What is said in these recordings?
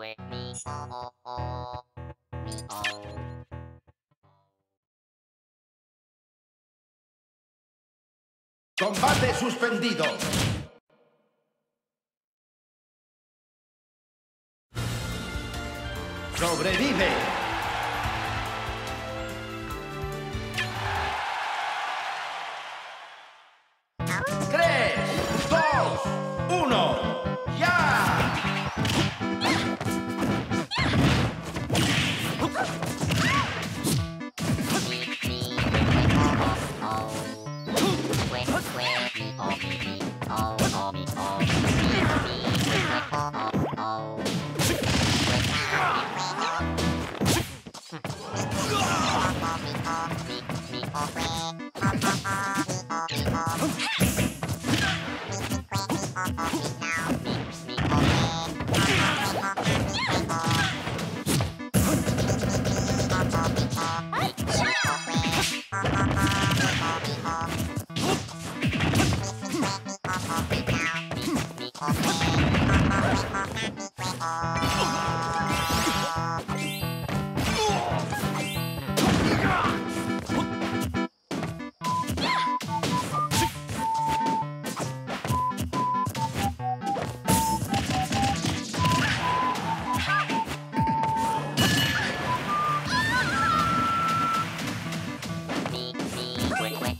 oh, oh, oh. Combate suspendido. Sobrevive. Tres, dos, uno.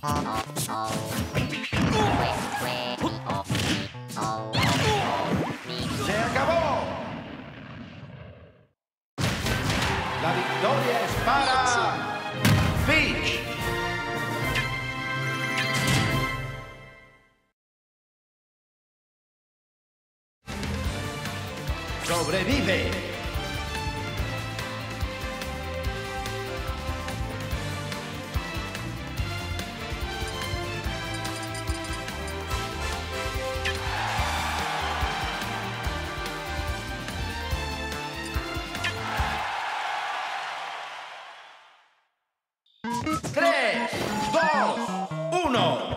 ¡Se acabó! La victoria es para... Beach. Sobrevive. 3, 2, 1.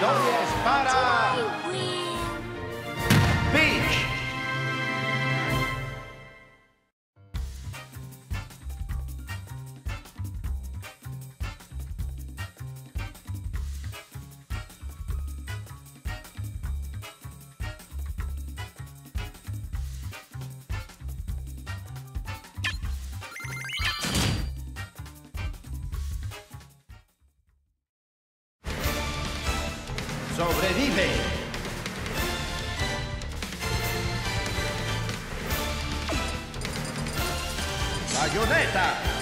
Don't sobrevive. Bayoneta.